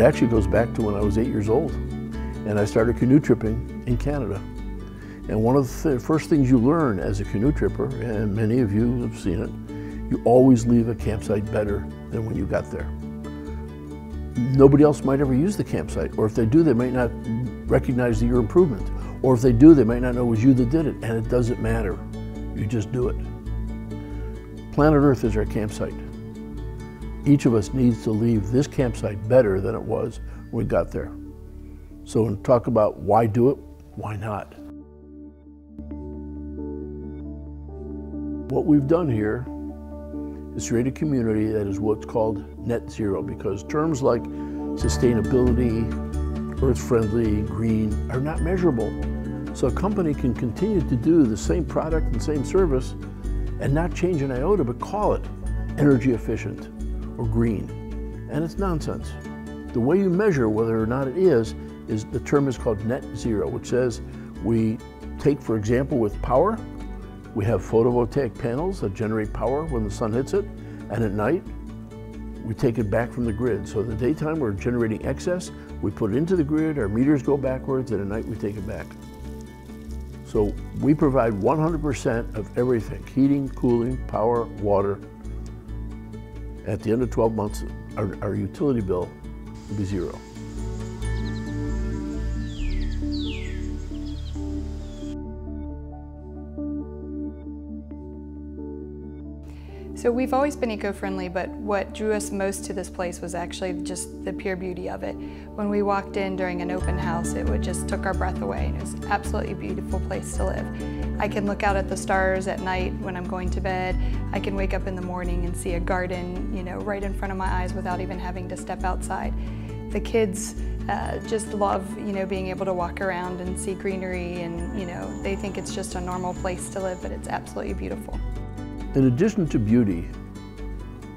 actually goes back to when I was eight years old. And I started canoe tripping in Canada. And one of the first things you learn as a canoe tripper, and many of you have seen it, you always leave a campsite better than when you got there. Nobody else might ever use the campsite, or if they do, they might not recognize your improvement. Or if they do, they might not know it was you that did it, and it doesn't matter. You just do it. Planet Earth is our campsite. Each of us needs to leave this campsite better than it was when we got there. So when talk about why do it, why not? What we've done here is create a community that is what's called net zero because terms like sustainability, earth friendly, green are not measurable. So a company can continue to do the same product and same service and not change an iota but call it energy efficient or green. And it's nonsense. The way you measure whether or not it is, is the term is called net zero, which says we take, for example, with power, we have photovoltaic panels that generate power when the sun hits it, and at night, we take it back from the grid. So in the daytime, we're generating excess, we put it into the grid, our meters go backwards, and at night, we take it back. So we provide 100% of everything, heating, cooling, power, water. At the end of 12 months, our, our utility bill will be zero. So we've always been eco-friendly, but what drew us most to this place was actually just the pure beauty of it. When we walked in during an open house, it would just took our breath away, and it was an absolutely beautiful place to live. I can look out at the stars at night when I'm going to bed. I can wake up in the morning and see a garden, you know, right in front of my eyes without even having to step outside. The kids uh, just love, you know, being able to walk around and see greenery and, you know, they think it's just a normal place to live, but it's absolutely beautiful. In addition to beauty,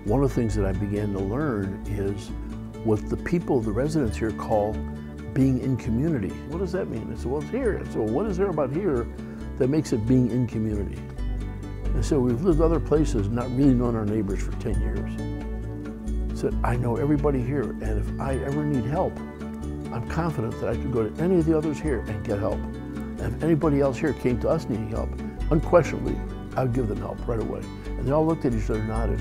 one of the things that I began to learn is what the people, the residents here call being in community. What does that mean? I said, well, it's here. So what is there about here that makes it being in community? And so we've lived other places, not really known our neighbors for 10 years. Said, I know everybody here, and if I ever need help, I'm confident that I could go to any of the others here and get help. And if anybody else here came to us needing help, unquestionably, I would give them help right away. And they all looked at each other and nodded.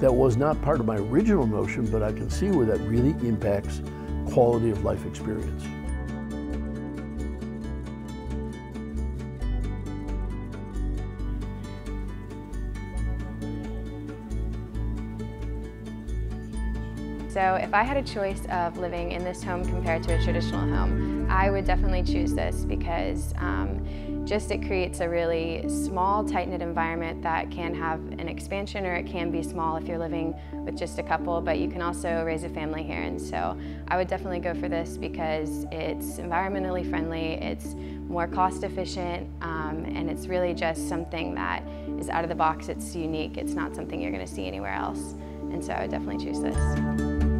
That was not part of my original notion, but I can see where that really impacts quality of life experience. So if I had a choice of living in this home compared to a traditional home, I would definitely choose this because um, just it creates a really small, tight-knit environment that can have an expansion or it can be small if you're living with just a couple, but you can also raise a family here. And so I would definitely go for this because it's environmentally friendly, it's more cost efficient, um, and it's really just something that is out of the box, it's unique, it's not something you're gonna see anywhere else. And so I would definitely choose this.